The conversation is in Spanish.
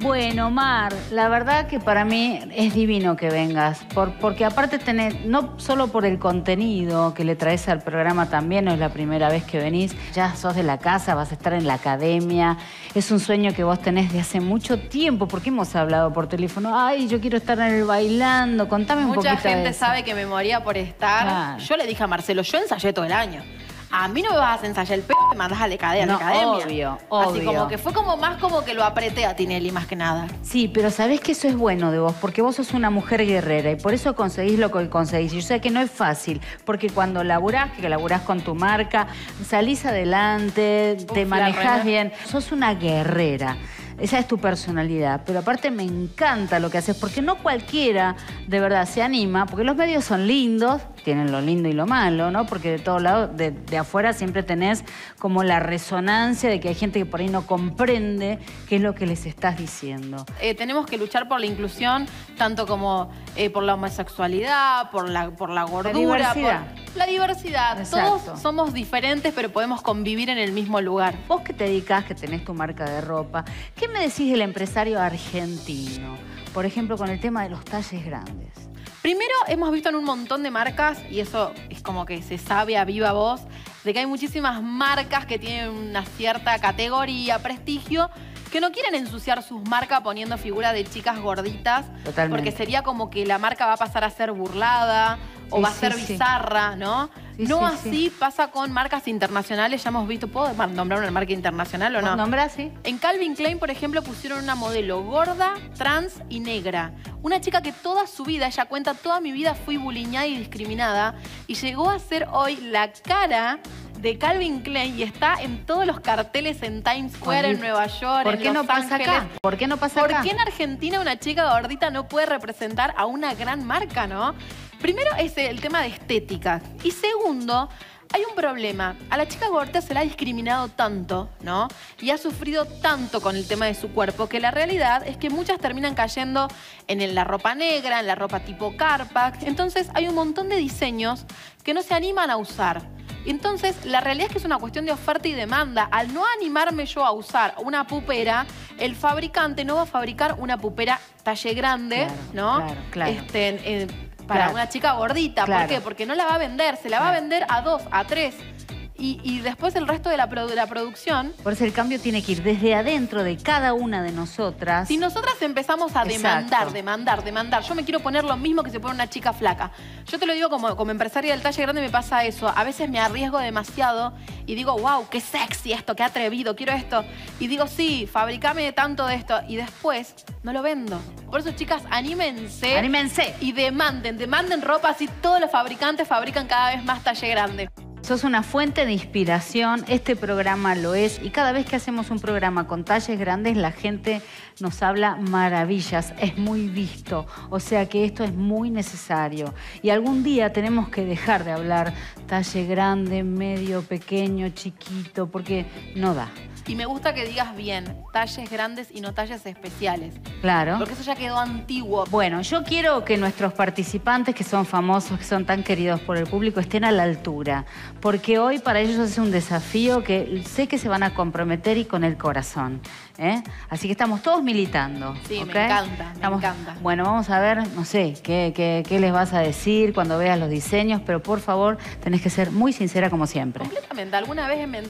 Bueno, Mar, la verdad que para mí es divino que vengas, por- porque aparte tenés, no solo por el contenido que le traes al programa también, no es la primera vez que venís, ya sos de la casa, vas a estar en la academia, es un sueño que vos tenés de hace mucho tiempo, porque hemos hablado por teléfono, ay, yo quiero estar en el bailando, contame un Mucha poquito de gente eso. sabe que me moría por estar. Claro. Yo le dije a Marcelo, yo ensayé todo el año. A mí no me vas a ensayar el pelo, me mandas a la academia. No, obvio, Así como que fue como más como que lo apreté a Tinelli más que nada. Sí, pero sabés que eso es bueno de vos, porque vos sos una mujer guerrera y por eso conseguís lo que conseguís. Y yo sé que no es fácil, porque cuando laburás, que laburás con tu marca, salís adelante, te Uf, manejás bien, sos una guerrera. Esa es tu personalidad, pero aparte me encanta lo que haces, porque no cualquiera de verdad se anima, porque los medios son lindos, tienen lo lindo y lo malo, ¿no? Porque de todos lados, de, de afuera siempre tenés como la resonancia de que hay gente que por ahí no comprende qué es lo que les estás diciendo. Eh, tenemos que luchar por la inclusión, tanto como eh, por la homosexualidad, por la, por la gordura, diversidad. por la diversidad. Exacto. Todos somos diferentes, pero podemos convivir en el mismo lugar. Vos que te dedicas, que tenés tu marca de ropa, ¿qué me decís del empresario argentino? Por ejemplo, con el tema de los talles grandes. Primero, hemos visto en un montón de marcas, y eso es como que se sabe a viva voz, de que hay muchísimas marcas que tienen una cierta categoría, prestigio, que no quieren ensuciar sus marcas poniendo figuras de chicas gorditas, Totalmente. porque sería como que la marca va a pasar a ser burlada o Sí, va a ser sí. bizarra, ¿no? No sí, así pasa con marcas internacionales, ya hemos visto, ¿puedo nombrar una marca internacional o no? ¿Nombrás, sí? En Calvin Klein, por ejemplo, pusieron una modelo gorda, trans y negra. Una chica que toda su vida, ella cuenta, toda mi vida fui buliñada y discriminada y llegó a ser hoy la cara de Calvin Klein y está en todos los carteles en Times Square, en Nueva York, ¿Por en qué Los no pasa Ángeles. acá? ¿Por qué no pasa ¿Por acá? qué en Argentina una chica gordita no puede representar a una gran marca, no? Primero es el tema de estética. Y segundo, hay un problema. A la chica gordita se la ha discriminado tanto, ¿no? Y ha sufrido tanto con el tema de su cuerpo que la realidad es que muchas terminan cayendo en la ropa negra, en la ropa tipo Carpac. Entonces hay un montón de diseños que no se animan a usar. Entonces, la realidad es que es una cuestión de oferta y demanda. Al no animarme yo a usar una pupera, el fabricante no va a fabricar una pupera talle grande, Claro, ¿no? claro, claro. Este, eh, para Claro. una chica gordita. Claro. ¿Por qué? Porque no la va a vender, se la va a vender a dos, a tres. Y, y después el resto de la, produ- de la producción. Por eso el cambio tiene que ir desde adentro de cada una de nosotras. Si nosotras empezamos a demandar, Exacto. demandar, demandar, yo me quiero poner lo mismo que se pone una chica flaca. Yo te lo digo como, como empresaria del talle grande me pasa eso. A veces me arriesgo demasiado y digo, wow, qué sexy esto, qué atrevido, quiero esto. Y digo, sí, fabricame tanto de esto. Y después no lo vendo. Por eso, chicas, anímense. ¡Anímense! Y demanden, demanden ropa así todos los fabricantes fabrican cada vez más talle grande. Sos una fuente de inspiración, este programa lo es y cada vez que hacemos un programa con talles grandes la gente nos habla maravillas, es muy visto, o sea que esto es muy necesario y algún día tenemos que dejar de hablar talle grande, medio, pequeño, chiquito, porque no da. Y me gusta que digas bien, talles grandes y no talles especiales. Claro. Porque eso ya quedó antiguo. Bueno, yo quiero que nuestros participantes, que son famosos, que son tan queridos por el público, estén a la altura. Porque hoy para ellos es un desafío que sé que se van a comprometer y con el corazón. ¿eh? Así que estamos todos militando. Sí, me encanta, me Estamos- encanta. Bueno, vamos a ver, no sé, qué, qué- qué les vas a decir cuando veas los diseños, pero por favor, tenés que ser muy sincera como siempre. Completamente. Alguna vez en